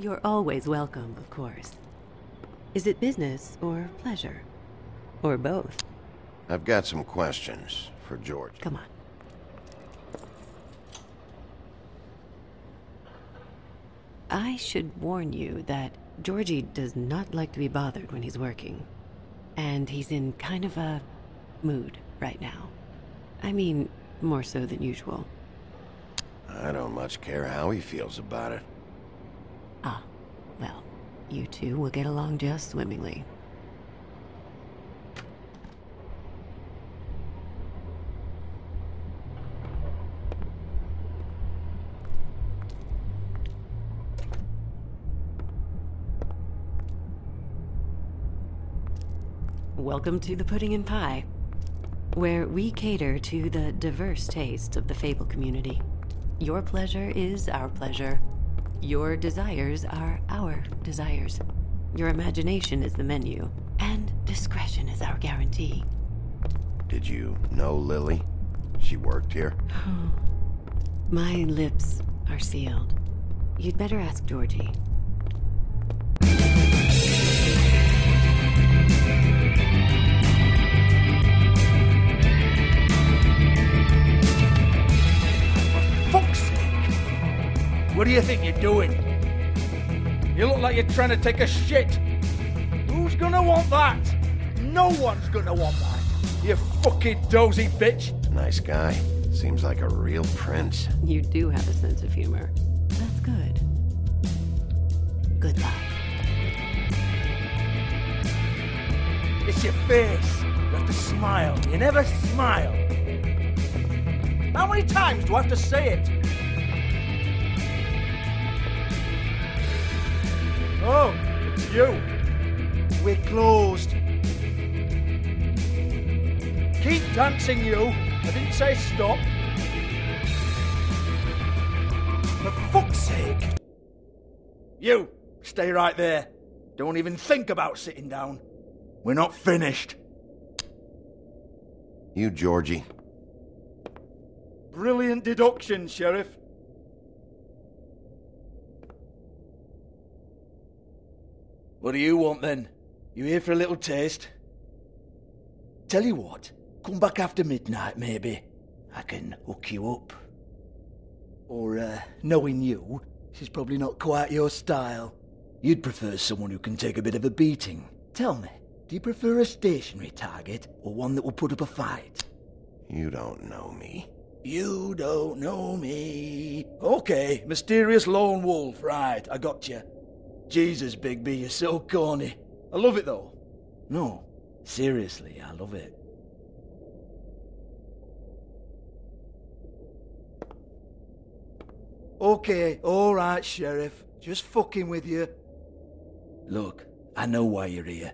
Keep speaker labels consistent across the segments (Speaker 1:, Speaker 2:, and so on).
Speaker 1: You're always welcome, of course. Is it business or pleasure? Or both?
Speaker 2: I've got some questions for George.
Speaker 1: Come on. I should warn you that Georgie does not like to be bothered when he's working. And he's in kind of a mood right now. I mean, more so than usual.
Speaker 2: I don't much care how he feels about it.
Speaker 1: Well, you two will get along just swimmingly. Welcome to the Pudding and Pie, where we cater to the diverse tastes of the Fable community. Your pleasure is our pleasure. Your desires are our desires. Your imagination is the menu, and discretion is our guarantee.
Speaker 2: Did you know Lily? She worked here?
Speaker 1: My lips are sealed. You'd better ask Georgie.
Speaker 3: What do you think you're doing? You look like you're trying to take a shit. Who's gonna want that? No one's gonna want that. You fucking dozy bitch.
Speaker 2: Nice guy. Seems like a real prince.
Speaker 1: You do have a sense of humor. That's good. Good luck.
Speaker 3: It's your face. You have to smile. You never smile. How many times do I have to say it? It's you. We're closed. Keep dancing, you. I didn't say stop. For fuck's sake. You, stay right there. Don't even think about sitting down. We're not finished.
Speaker 2: You, Georgie.
Speaker 3: Brilliant deduction, Sheriff. What do you want then? You here for a little taste? Tell you what, come back after midnight maybe. I can hook you up. Or, uh, knowing you, she's probably not quite your style. You'd prefer someone who can take a bit of a beating. Tell me, do you prefer a stationary target or one that will put up a fight?
Speaker 2: You don't know me.
Speaker 3: You don't know me. Okay, mysterious lone wolf. Right, I got you. Jesus, Bigby, you're so corny. I love it though. No, seriously, I love it. Okay, alright, Sheriff. Just fucking with you. Look, I know why you're here.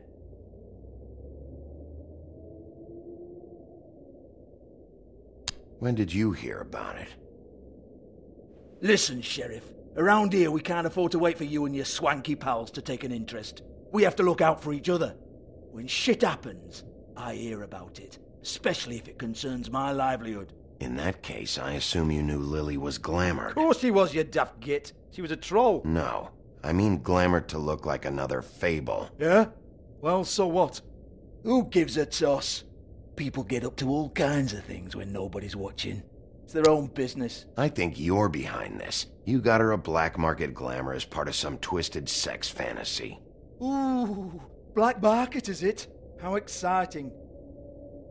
Speaker 2: When did you hear about it?
Speaker 3: Listen, Sheriff. Around here, we can't afford to wait for you and your swanky pals to take an interest. We have to look out for each other. When shit happens, I hear about it, especially if it concerns my livelihood.
Speaker 2: In that case, I assume you knew Lily was glamored.
Speaker 3: Of course she was, you daft git. She was a troll.
Speaker 2: No. I mean glamored to look like another fable.
Speaker 3: Yeah? Well, so what? Who gives a toss? People get up to all kinds of things when nobody's watching. It's their own business.
Speaker 2: I think you're behind this. You got her a black market glamour as part of some twisted sex fantasy.
Speaker 3: Ooh, black market is it? How exciting.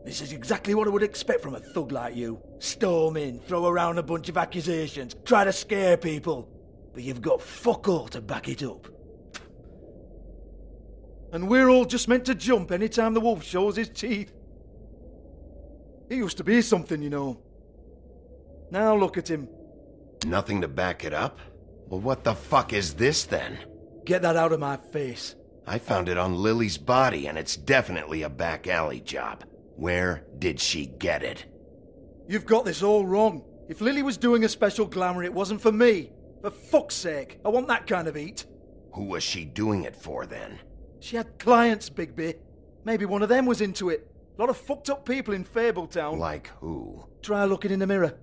Speaker 3: This is exactly what I would expect from a thug like you. Storm in, throw around a bunch of accusations, try to scare people. But you've got fuck all to back it up. And we're all just meant to jump any time the wolf shows his teeth. He used to be something, you know. Now look at him.
Speaker 2: Nothing to back it up? Well, what the fuck is this then?
Speaker 3: Get that out of my face.
Speaker 2: I found it on Lily's body, and it's definitely a back alley job. Where did she get it?
Speaker 3: You've got this all wrong. If Lily was doing a special glamour, it wasn't for me. For fuck's sake, I want that kind of eat.
Speaker 2: Who was she doing it for then?
Speaker 3: She had clients, Bigby. Maybe one of them was into it. A lot of fucked up people in Fabletown.
Speaker 2: Like who?
Speaker 3: Try looking in the mirror.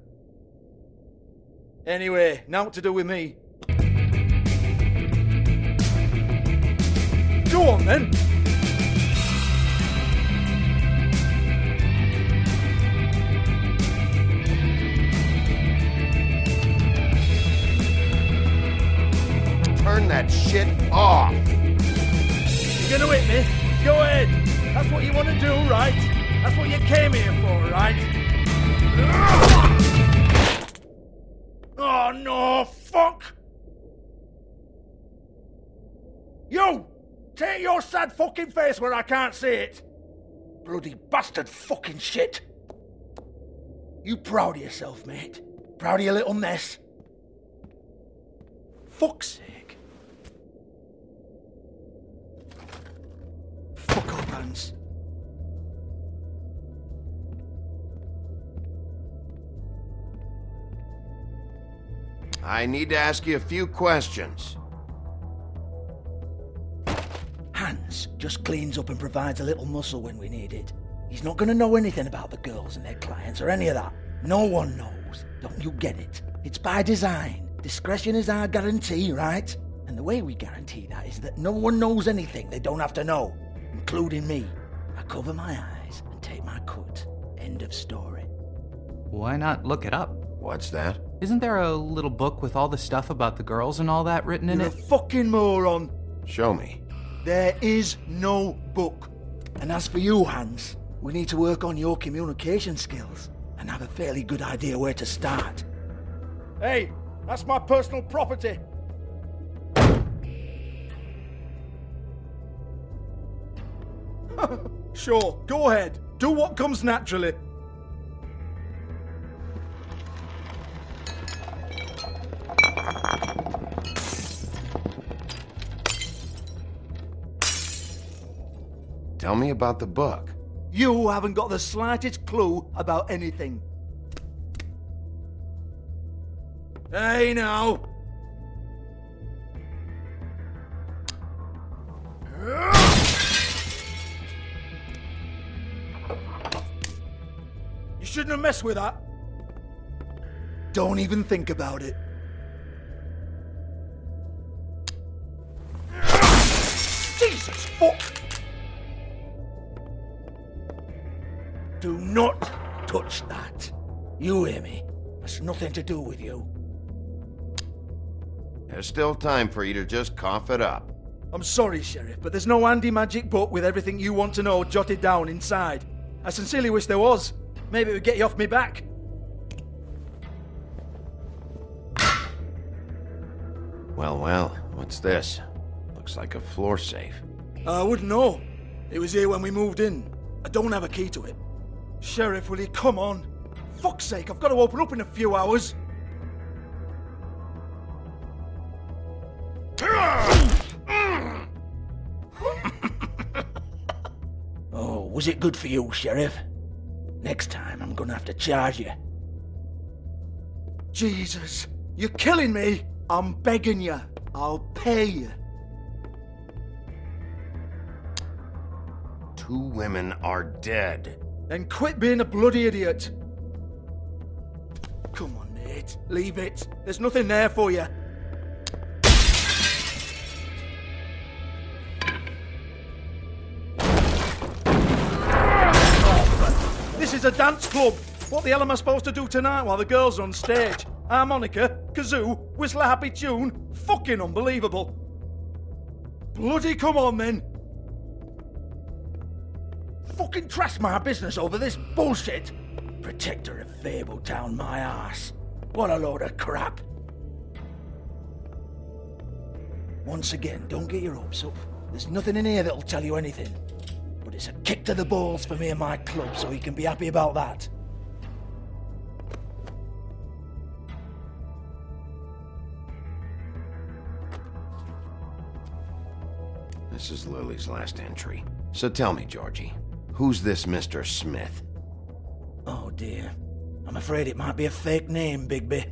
Speaker 3: Anyway, now what to do with me? Go on then.
Speaker 2: Turn that shit off.
Speaker 3: You're gonna hit me? Go ahead. That's what you want to do, right? That's what you came here for, right? No, fuck! You! Take your sad fucking face where I can't see it! Bloody bastard fucking shit! You proud of yourself, mate? Proud of your little mess? Fuck's sake. Fuck off, Hans.
Speaker 2: I need to ask you a few questions.
Speaker 3: Hans just cleans up and provides a little muscle when we need it. He's not going to know anything about the girls and their clients or any of that. No one knows. Don't you get it? It's by design. Discretion is our guarantee, right? And the way we guarantee that is that no one knows anything they don't have to know, including me. I cover my eyes and take my cut. End of story.
Speaker 4: Why not look it up?
Speaker 2: What's that?
Speaker 4: Isn't there a little book with all the stuff about the girls and all that written in
Speaker 3: You're
Speaker 4: it?
Speaker 3: a fucking moron.
Speaker 2: Show me.
Speaker 3: There is no book. And as for you, Hans, we need to work on your communication skills and have a fairly good idea where to start. Hey, that's my personal property. sure, go ahead. Do what comes naturally.
Speaker 2: Tell me about the book.
Speaker 3: You haven't got the slightest clue about anything. Hey now! You shouldn't have messed with that. Don't even think about it. Jesus fuck! Do not touch that. You hear me? That's nothing to do with you.
Speaker 2: There's still time for you to just cough it up.
Speaker 3: I'm sorry, Sheriff, but there's no handy magic book with everything you want to know jotted down inside. I sincerely wish there was. Maybe it would get you off me back.
Speaker 2: Well, well, what's this? Looks like a floor safe.
Speaker 3: I wouldn't know. It was here when we moved in. I don't have a key to it. Sheriff, will you come on? Fuck's sake, I've got to open up in a few hours. oh, was it good for you, Sheriff? Next time I'm gonna have to charge you. Jesus, you're killing me! I'm begging you. I'll pay you.
Speaker 2: Two women are dead.
Speaker 3: Then quit being a bloody idiot. Come on, Nate. Leave it. There's nothing there for you. This is a dance club. What the hell am I supposed to do tonight while the girls are on stage? Harmonica, kazoo, whistle a happy tune? Fucking unbelievable. Bloody come on then. Fucking trash my business over this bullshit. Protector of Fabletown, my ass. What a load of crap. Once again, don't get your hopes up. There's nothing in here that'll tell you anything. But it's a kick to the balls for me and my club, so you can be happy about that.
Speaker 2: This is Lily's last entry. So tell me, Georgie, who's this Mr. Smith?
Speaker 3: Oh dear. I'm afraid it might be a fake name, Bigby.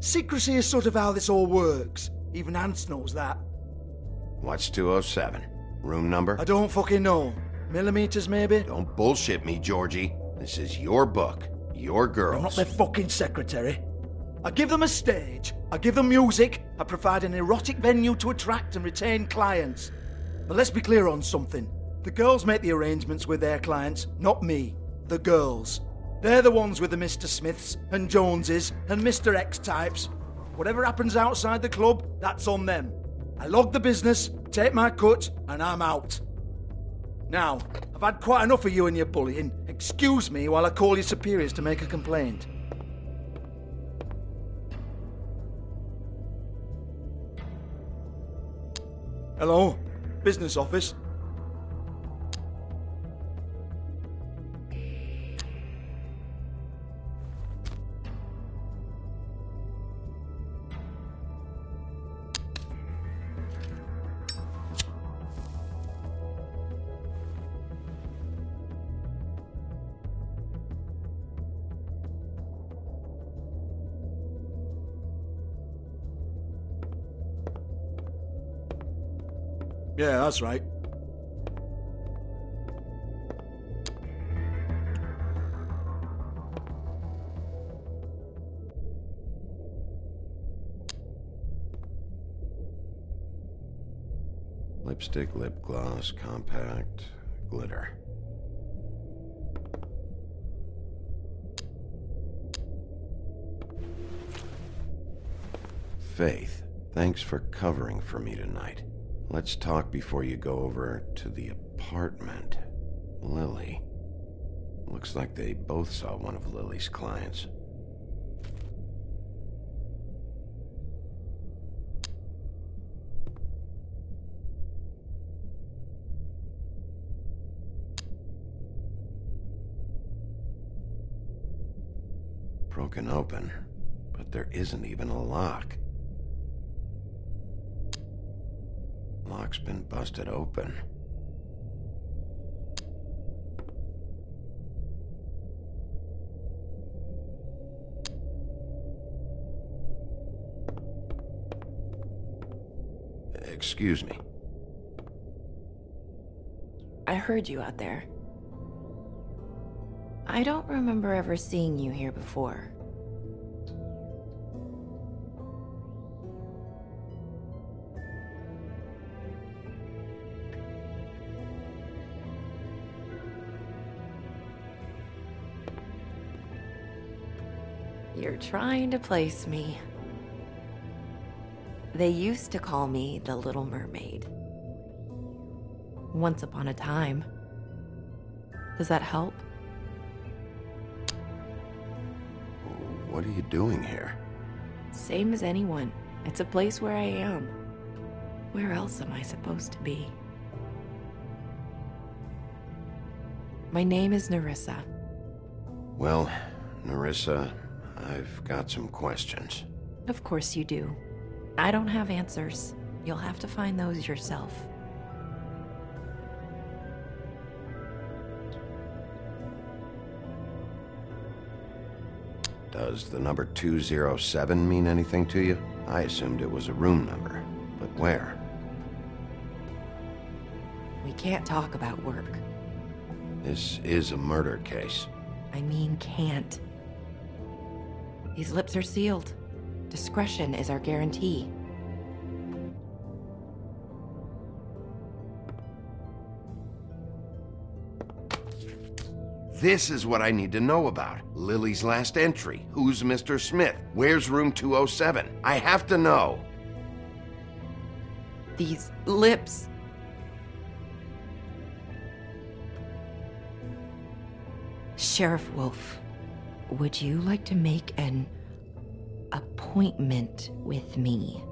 Speaker 3: Secrecy is sort of how this all works. Even Hans knows that.
Speaker 2: What's 207? Room number?
Speaker 3: I don't fucking know. Millimeters, maybe?
Speaker 2: Don't bullshit me, Georgie. This is your book, your girls.
Speaker 3: I'm not their fucking secretary. I give them a stage, I give them music, I provide an erotic venue to attract and retain clients. But let's be clear on something. The girls make the arrangements with their clients, not me. The girls. They're the ones with the Mr. Smiths and Joneses and Mr. X types. Whatever happens outside the club, that's on them. I log the business, take my cut, and I'm out. Now, I've had quite enough of you and your bullying. Excuse me while I call your superiors to make a complaint. Hello? Business office? Yeah, that's right.
Speaker 2: Lipstick, lip gloss, compact, glitter. Faith, thanks for covering for me tonight. Let's talk before you go over to the apartment. Lily. Looks like they both saw one of Lily's clients. Broken open, but there isn't even a lock. Lock's been busted open. Excuse me.
Speaker 5: I heard you out there. I don't remember ever seeing you here before. You're trying to place me. They used to call me the Little Mermaid. Once upon a time. Does that help?
Speaker 2: What are you doing here?
Speaker 5: Same as anyone. It's a place where I am. Where else am I supposed to be? My name is Nerissa.
Speaker 2: Well, Nerissa, I've got some questions.
Speaker 5: Of course you do. I don't have answers. You'll have to find those yourself.
Speaker 2: Does the number 207 mean anything to you? I assumed it was a room number, but where?
Speaker 5: We can't talk about work.
Speaker 2: This is a murder case.
Speaker 5: I mean, can't. These lips are sealed. Discretion is our guarantee.
Speaker 2: This is what I need to know about. Lily's last entry. Who's Mr. Smith? Where's room 207? I have to know.
Speaker 5: These lips. Sheriff Wolf, would you like to make an appointment with me?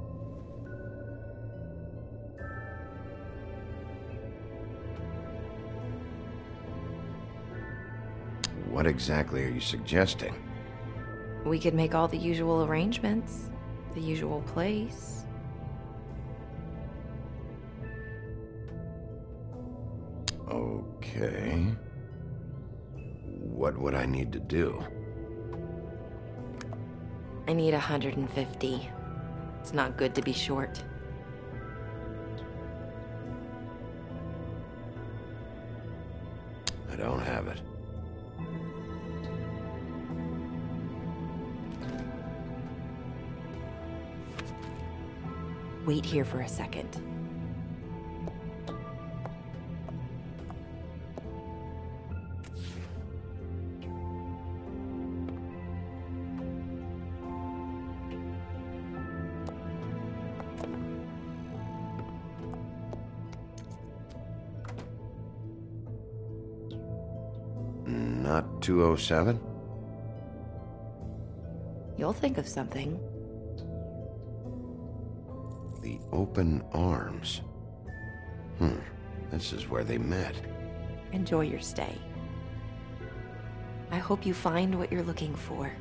Speaker 2: What exactly are you suggesting?
Speaker 5: We could make all the usual arrangements, the usual place.
Speaker 2: Okay. What would I need to do?
Speaker 5: I need 150. It's not good to be short.
Speaker 2: I don't have it.
Speaker 5: Wait here for a second.
Speaker 2: 207?
Speaker 5: You'll think of something.
Speaker 2: The Open Arms. Hmm, this is where they met.
Speaker 5: Enjoy your stay. I hope you find what you're looking for.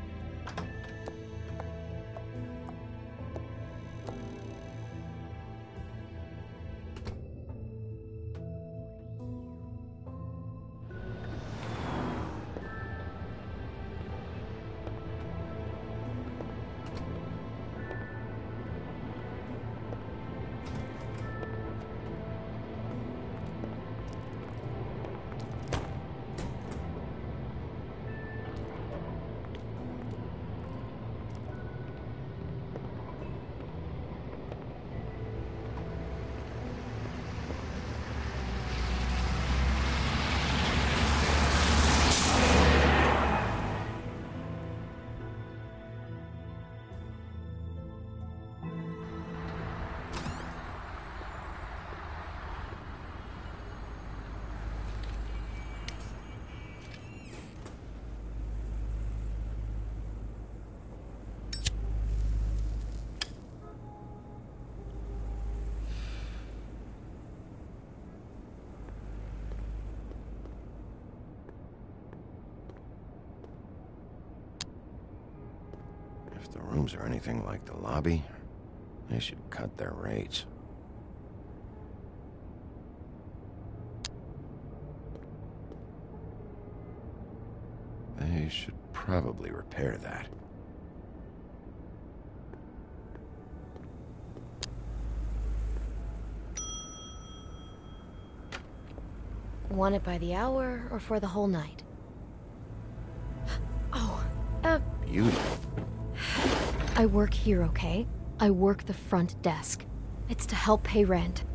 Speaker 2: If the rooms are anything like the lobby, they should cut their rates. They should probably repair that.
Speaker 6: Want it by the hour or for the whole night? Oh, uh,
Speaker 2: Beauty.
Speaker 6: I work here, okay? I work the front desk. It's to help pay rent.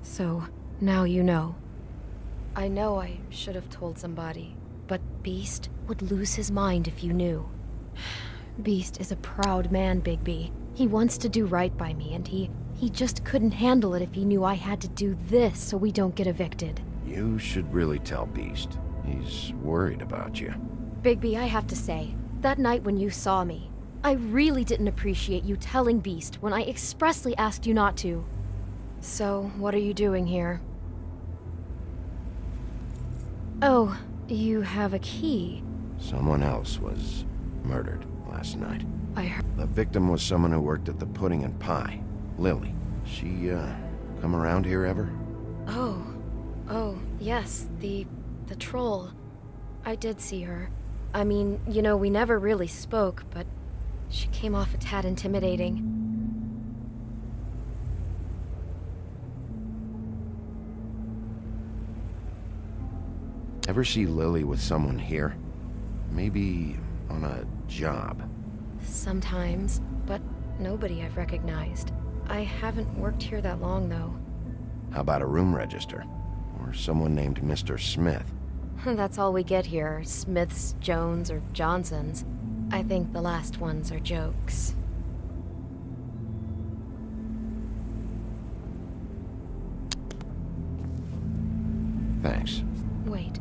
Speaker 6: So, now you know. I know I should have told somebody, but Beast would lose his mind if you knew. Beast is a proud man, Bigby. He wants to do right by me, and he he just couldn't handle it if he knew I had to do this so we don't get evicted.
Speaker 2: You should really tell Beast. He's worried about you.
Speaker 6: Bigby, I have to say, that night when you saw me, I really didn't appreciate you telling Beast when I expressly asked you not to. So, what are you doing here? Oh, you have a key.
Speaker 2: Someone else was murdered last night.
Speaker 6: I heard.
Speaker 2: The victim was someone who worked at the Pudding and Pie. Lily. She, uh, come around here ever?
Speaker 6: Oh, oh, yes, the. the troll. I did see her. I mean, you know, we never really spoke, but she came off a tad intimidating.
Speaker 2: Ever see Lily with someone here? Maybe on a job.
Speaker 6: Sometimes, but nobody I've recognized. I haven't worked here that long, though.
Speaker 2: How about a room register? Or someone named Mr. Smith?
Speaker 6: That's all we get here Smiths, Jones, or Johnsons. I think the last ones are jokes.
Speaker 2: Thanks.
Speaker 6: Wait.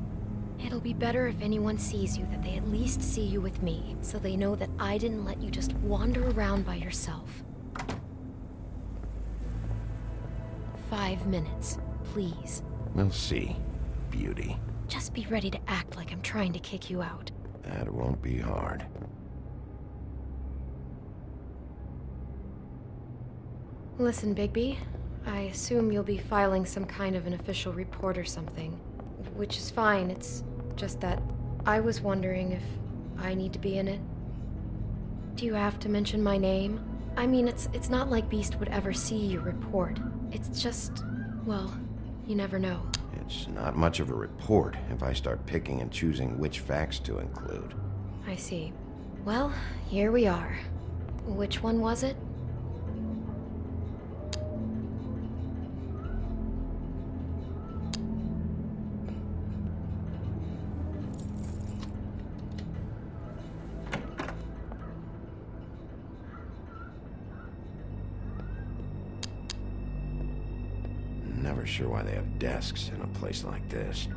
Speaker 6: It'll be better if anyone sees you that they at least see you with me, so they know that I didn't let you just wander around by yourself. Five minutes, please.
Speaker 2: We'll see, beauty.
Speaker 6: Just be ready to act like I'm trying to kick you out.
Speaker 2: That won't be hard.
Speaker 6: Listen, Bigby. I assume you'll be filing some kind of an official report or something. Which is fine, it's just that I was wondering if I need to be in it. Do you have to mention my name? I mean, it's it's not like Beast would ever see your report. It's just, well, you never know.
Speaker 2: It's not much of a report if I start picking and choosing which facts to include.
Speaker 6: I see. Well, here we are. Which one was it?
Speaker 2: for sure why they have desks in a place like this.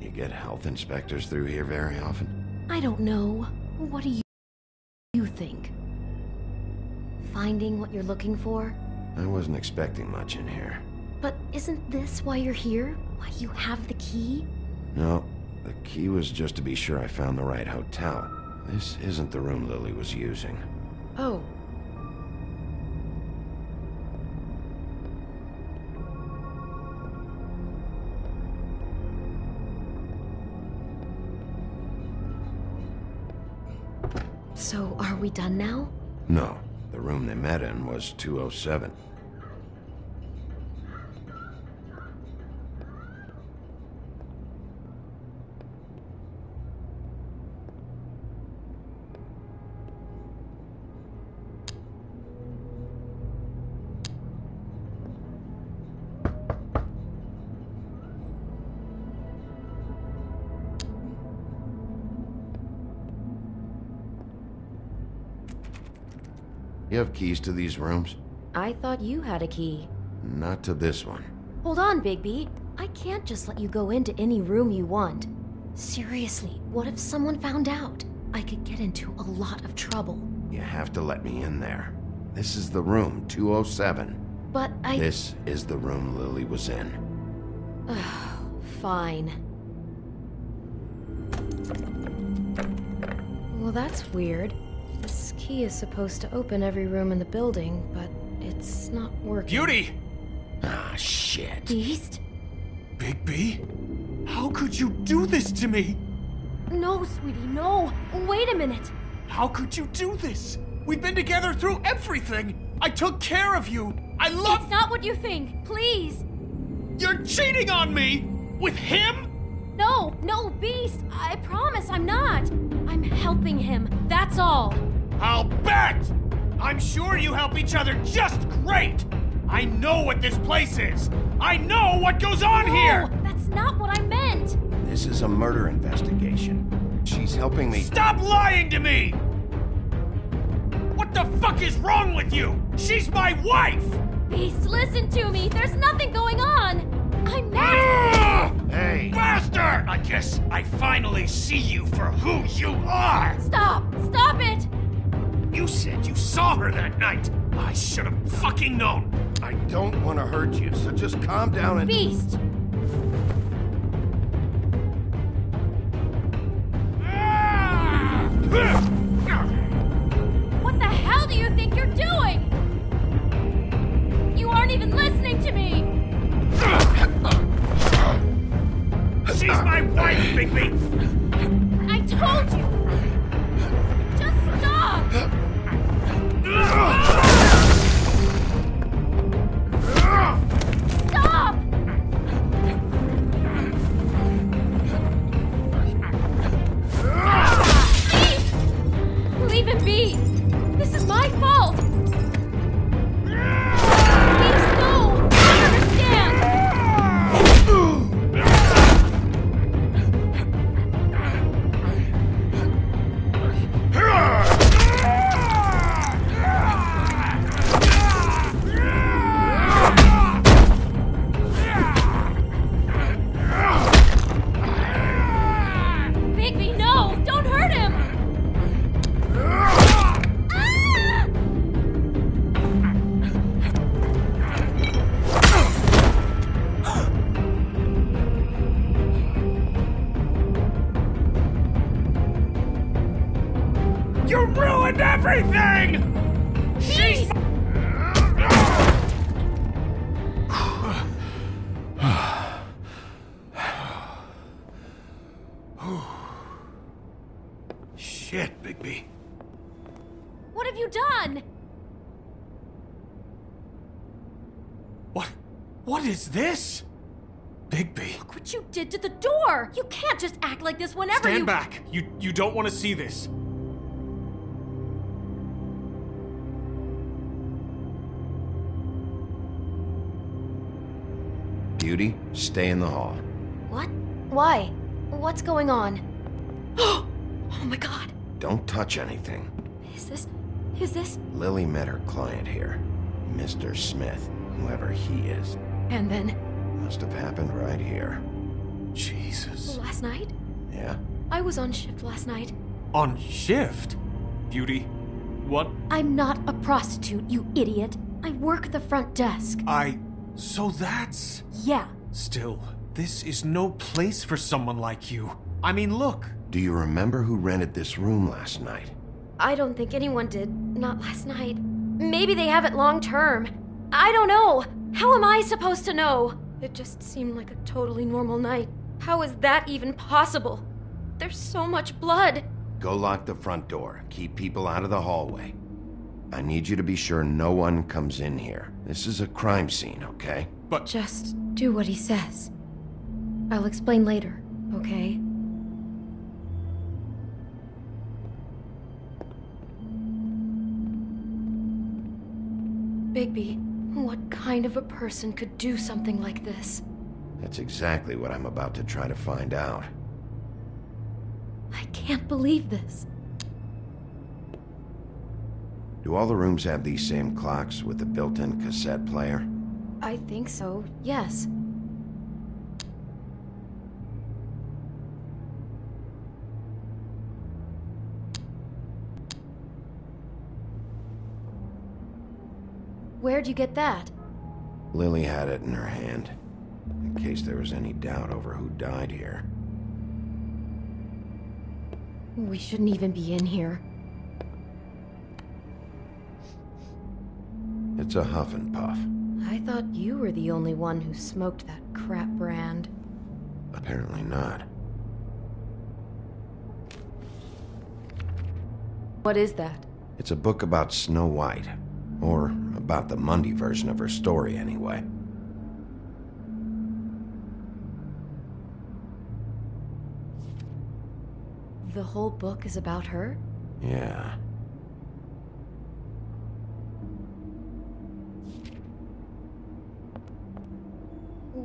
Speaker 2: You get health inspectors through here very often?
Speaker 6: I don't know. What do you, you think? Finding what you're looking for?
Speaker 2: I wasn't expecting much in here.
Speaker 6: But isn't this why you're here? Why you have the key?
Speaker 2: No, the key was just to be sure I found the right hotel. This isn't the room Lily was using.
Speaker 6: Oh. So, are we done now?
Speaker 2: No, the room they met in was 207. You have keys to these rooms?
Speaker 6: I thought you had a key.
Speaker 2: Not to this one.
Speaker 6: Hold on, Bigby. I can't just let you go into any room you want. Seriously, what if someone found out? I could get into a lot of trouble.
Speaker 2: You have to let me in there. This is the room, 207.
Speaker 6: But I.
Speaker 2: This is the room Lily was in.
Speaker 6: Fine. Well, that's weird. Key is supposed to open every room in the building, but it's not working.
Speaker 7: Beauty!
Speaker 2: Ah, shit.
Speaker 6: Beast?
Speaker 7: Bigby? How could you do this to me?
Speaker 6: No, sweetie, no. Wait a minute.
Speaker 7: How could you do this? We've been together through everything. I took care of you. I love.
Speaker 6: It's not what you think. Please.
Speaker 7: You're cheating on me with him.
Speaker 6: No, no, Beast. I promise I'm not. I'm helping him. That's all.
Speaker 7: I'll bet. I'm sure you help each other just great. I know what this place is. I know what goes on
Speaker 6: no,
Speaker 7: here.
Speaker 6: That's not what I meant.
Speaker 2: This is a murder investigation. She's helping me.
Speaker 7: Stop lying to me! What the fuck is wrong with you? She's my wife!
Speaker 6: Beast, listen to me. There's nothing going on. I'm not.
Speaker 7: Ah!
Speaker 2: Hey!
Speaker 7: Bastard! I guess I finally see you for who you are!
Speaker 6: Stop! Stop it!
Speaker 7: You said you saw her that night! I should have fucking known!
Speaker 2: I don't want to hurt you, so just calm down and.
Speaker 6: Beast! What the hell do you think you're doing? You aren't even listening to me!
Speaker 7: She's my wife, Bigby!
Speaker 6: You
Speaker 7: ruined everything!
Speaker 6: Beast!
Speaker 7: Shit, Bigby.
Speaker 6: What have you done?
Speaker 7: What? What is this? Bigby.
Speaker 6: Look what you did to the door! You can't just act like this whenever
Speaker 7: Stand
Speaker 6: you-
Speaker 7: back. You you don't want to see this.
Speaker 2: Beauty, stay in the hall.
Speaker 6: What? Why? What's going on? oh my god!
Speaker 2: Don't touch anything.
Speaker 6: Is this. Is this.
Speaker 2: Lily met her client here, Mr. Smith, whoever he is.
Speaker 6: And then.
Speaker 2: Must have happened right here.
Speaker 7: Jesus.
Speaker 6: Last night?
Speaker 2: Yeah?
Speaker 6: I was on shift last night.
Speaker 7: On shift? Beauty, what?
Speaker 6: I'm not a prostitute, you idiot. I work the front desk.
Speaker 7: I. So that's.
Speaker 6: Yeah.
Speaker 7: Still, this is no place for someone like you. I mean, look.
Speaker 2: Do you remember who rented this room last night?
Speaker 6: I don't think anyone did. Not last night. Maybe they have it long term. I don't know. How am I supposed to know? It just seemed like a totally normal night. How is that even possible? There's so much blood.
Speaker 2: Go lock the front door. Keep people out of the hallway. I need you to be sure no one comes in here. This is a crime scene, okay?
Speaker 6: But- Just do what he says. I'll explain later, okay? Bigby, what kind of a person could do something like this?
Speaker 2: That's exactly what I'm about to try to find out.
Speaker 6: I can't believe this.
Speaker 2: Do all the rooms have these same clocks with the built-in cassette player?
Speaker 6: I think so, yes. Where'd you get that?
Speaker 2: Lily had it in her hand, in case there was any doubt over who died here.
Speaker 6: We shouldn't even be in here.
Speaker 2: It's a huff and puff.
Speaker 6: I thought you were the only one who smoked that crap brand.
Speaker 2: Apparently not.
Speaker 6: What is that?
Speaker 2: It's a book about Snow White. Or about the Mundy version of her story, anyway.
Speaker 6: The whole book is about her?
Speaker 2: Yeah.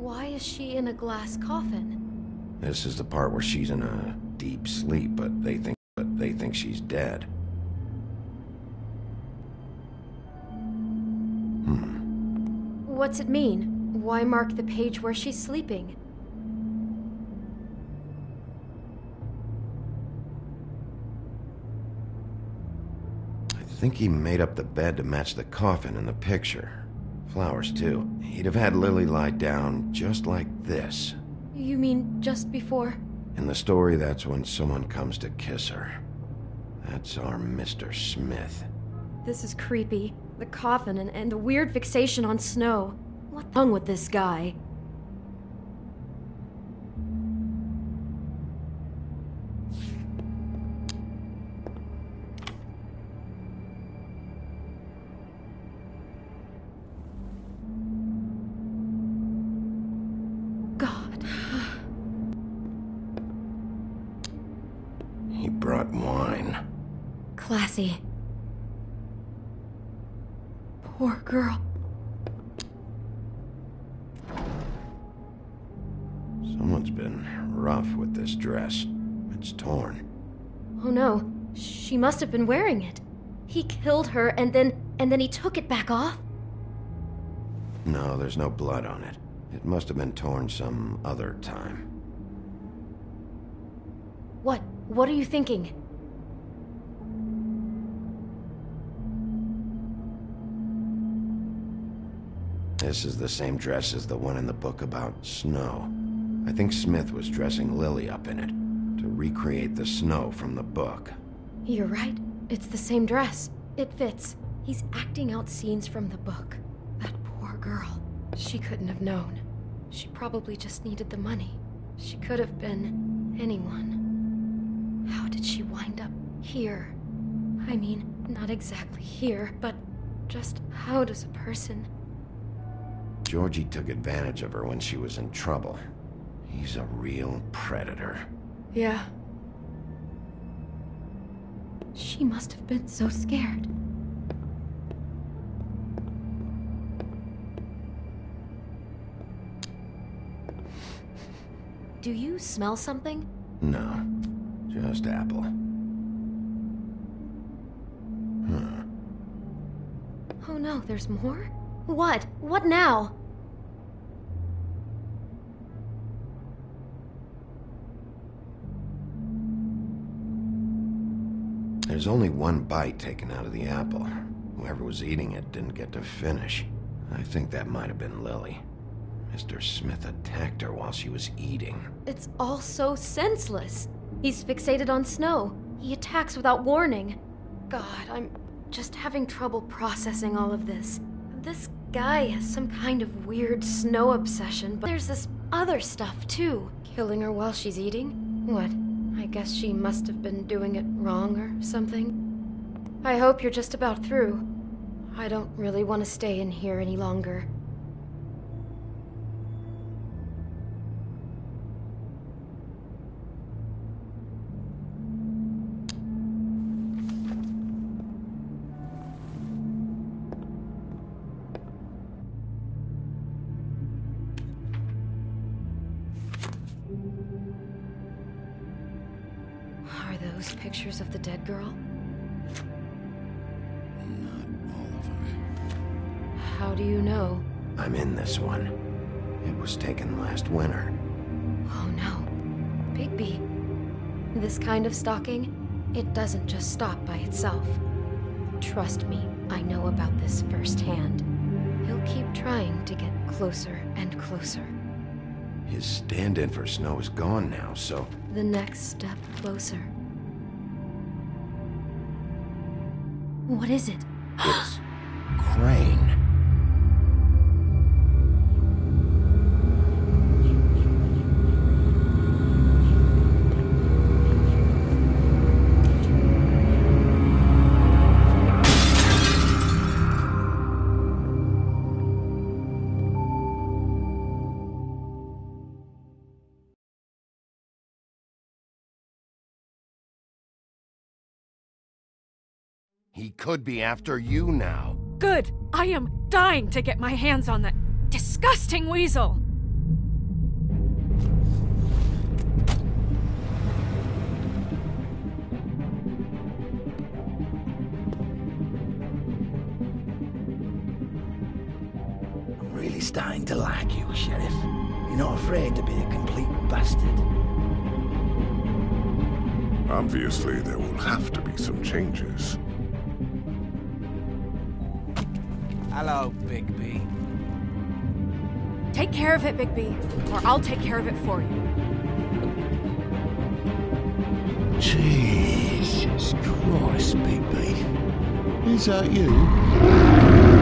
Speaker 6: Why is she in a glass coffin?
Speaker 2: This is the part where she's in a deep sleep, but they think but they think she's dead. Hmm.
Speaker 6: What's it mean? Why mark the page where she's sleeping?
Speaker 2: I think he made up the bed to match the coffin in the picture. Flowers, too. He'd have had Lily lie down just like this.
Speaker 6: You mean just before?
Speaker 2: In the story, that's when someone comes to kiss her. That's our Mr. Smith.
Speaker 6: This is creepy. The coffin and, and the weird fixation on snow. What's wrong with this guy? Classy. Poor girl.
Speaker 2: Someone's been rough with this dress. It's torn.
Speaker 6: Oh no, she must have been wearing it. He killed her and then and then he took it back off?
Speaker 2: No, there's no blood on it. It must have been torn some other time.
Speaker 6: What? What are you thinking?
Speaker 2: This is the same dress as the one in the book about snow. I think Smith was dressing Lily up in it to recreate the snow from the book.
Speaker 6: You're right. It's the same dress. It fits. He's acting out scenes from the book. That poor girl. She couldn't have known. She probably just needed the money. She could have been anyone. How did she wind up here? I mean, not exactly here, but just how does a person.
Speaker 2: Georgie took advantage of her when she was in trouble. He's a real predator.
Speaker 6: Yeah. She must have been so scared. Do you smell something?
Speaker 2: No, just apple. Huh.
Speaker 6: Oh no, there's more? What? What now?
Speaker 2: There's only one bite taken out of the apple. Whoever was eating it didn't get to finish. I think that might have been Lily. Mr. Smith attacked her while she was eating.
Speaker 6: It's all so senseless. He's fixated on Snow. He attacks without warning. God, I'm just having trouble processing all of this. This guy has some kind of weird snow obsession, but there's this other stuff too. Killing her while she's eating? What? I guess she must have been doing it wrong or something. I hope you're just about through. I don't really want to stay in here any longer. Kind of stalking, it doesn't just stop by itself. Trust me, I know about this firsthand. He'll keep trying to get closer and closer.
Speaker 2: His stand-in for Snow is gone now, so...
Speaker 6: The next step closer. What is it?
Speaker 2: It's... Crane. Could be after you now.
Speaker 8: Good. I am dying to get my hands on that disgusting weasel.
Speaker 3: I'm really starting to like you, Sheriff. You're not afraid to be a complete bastard.
Speaker 9: Obviously, there will have to be some changes.
Speaker 10: Hello, Bigby.
Speaker 8: Take care of it, Bigby, or I'll take care of it for you.
Speaker 11: Jesus Christ, Bigby. Is that you?